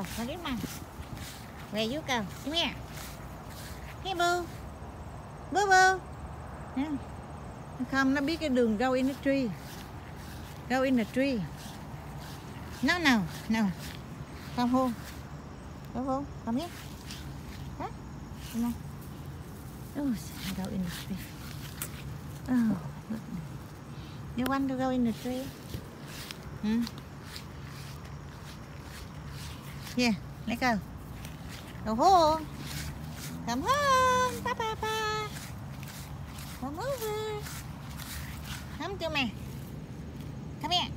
go? What do mà về Where cầu go? Come cái Hey boo. Boo Không, nó biết cái đường go in the tree. Go in the tree. nó nào nào Come home. Go home. Come biết hả Come. Oh, go in the tree. Oh, goodness. You want to go in the tree? Hmm? Here, let go. Go home. Come home. Ba ba ba. Come over. Come to me. Come here.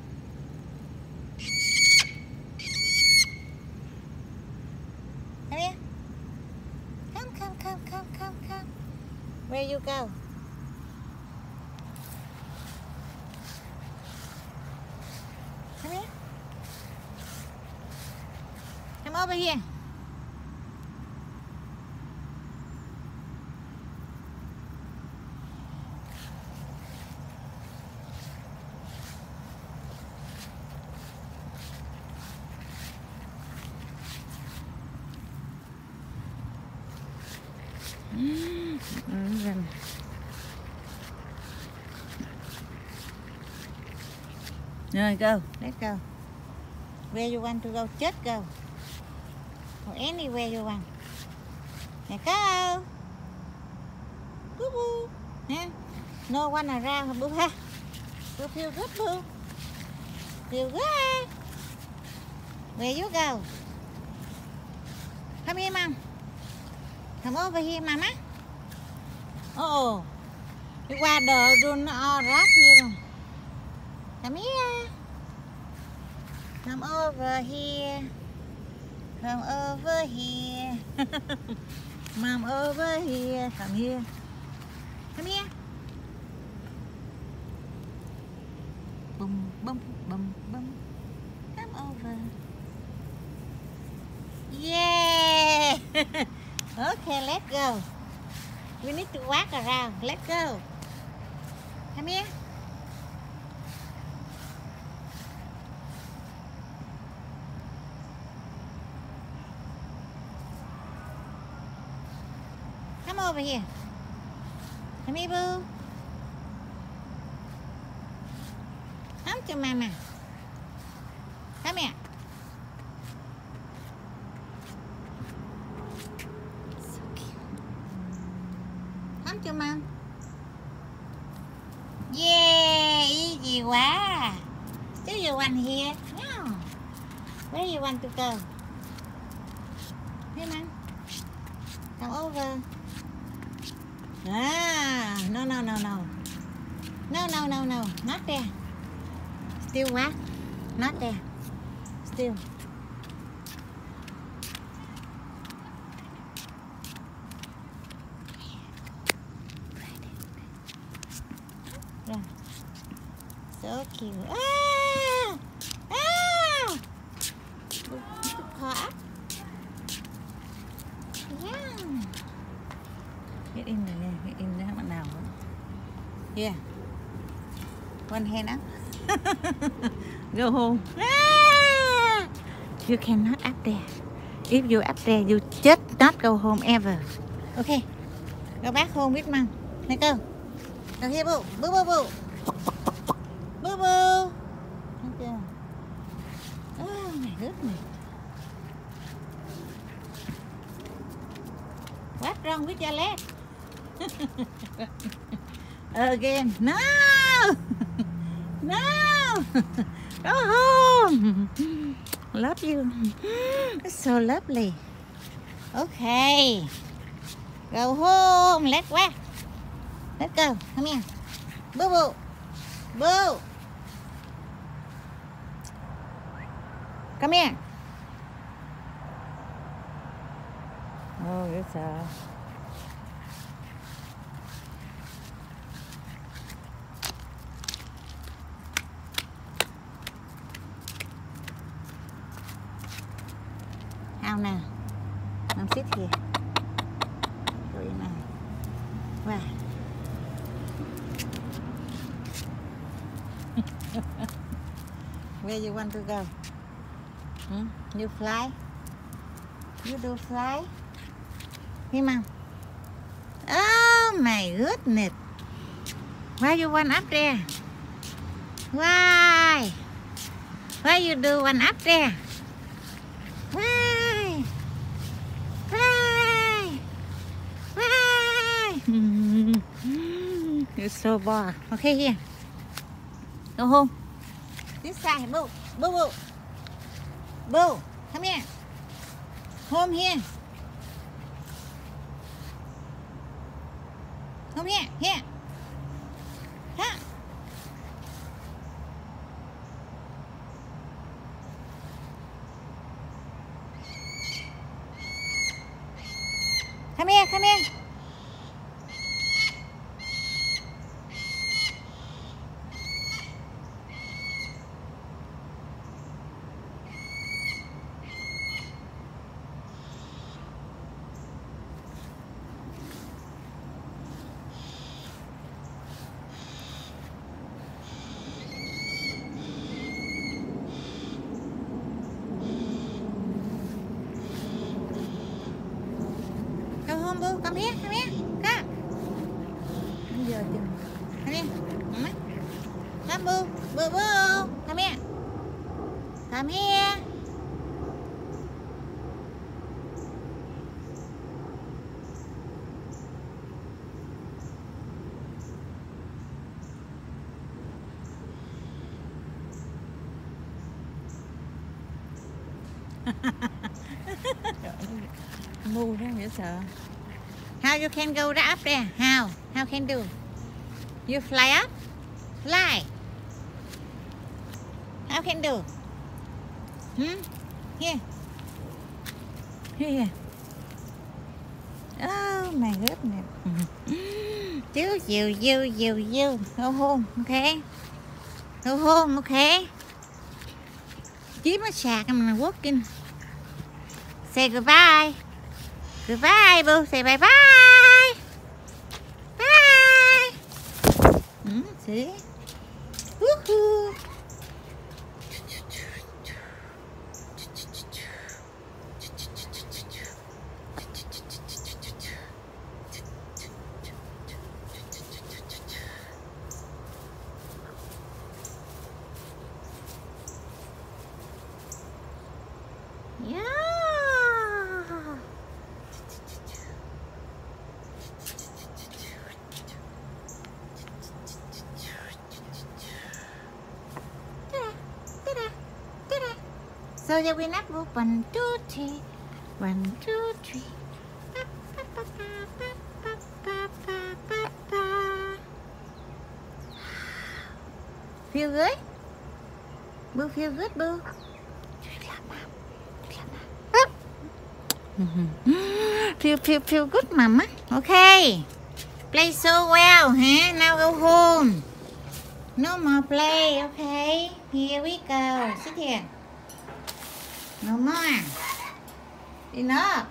Come here. Come, come, come, come, come, come. Where you go? Come here. Here. Mm, gần. Rồi, go. Let's go. Where you want to go? Just go. Or anywhere you want. Let's go. Boo boo. Yeah. No one around, boo ha. Boo feel good, boo. Feel good. Where you go? Come here, mom. Come over here, mama. Oh, đi qua đờ luôn nó o rác. Come here. Come over here. Come over here. Mom over here. Come here. Come here. Boom, boom, boom, boom. Come over. Yeah. okay, let's go. We need to walk around. Let's go. Come here. Come over here. Come here, boo. Come to mama. Come here. So cute. Come to mom. Yeah, easy quá. Do you want here? No. Where you want to go? Hey, mom. Come over. Ah, no, no, no, no. No, no, no, no. Not there. Still what? Not there. Still. Rồi. So cute. Ah! Ah! Look, look her. Yeah. Get in này nha, Get in there. Bạn nào đó, Yeah. One hand up. Go home. You cannot up there. If you up there, you just not go home ever. Okay. Go back home with mom. Let go. Go here, boo. Boo, boo, boo. Boo, boo. Thấy chưa? Oh my goodness. What's wrong with your leg? Again. No! no! Go home! Love you. It's so lovely. Okay. Go home. Let's go. Let's go. Come here. Boo boo. Boo. Come here. Oh, it's a. How now? Mom sit here. Very nice. Wow. Where you want to go? Hmm? You fly? You do fly? Him on. Oh my goodness. Why you want up there? Why? Why you do one up there? So bored. Okay, here. Go home. This side. Boo. Boo, boo. Boo, come here. Home here. Come here, here. Come here, come here. Boo. Come here, come here. Come. Come here. Mama. Come, boo. Boo, boo. Come here. Come here. ngu ra nghĩa sợ Now you can go up there. How? How can do? You fly up? Fly. How can do? Hmm? Here. Here oh my goodness. Do you you you you. Go home, okay? Go home, okay? Keep a shack I'm walking say goodbye. Goodbye, boo. Say bye bye. Bye. Mm, see? Woohoo. So that we not move one, two, three, one, two, three. Feel good? Boo feel good, Boo? feel feel feel good, Mama. Okay. Play so well, huh? Now go home. No more play, okay? Here we go. Sit here. No more. Enough.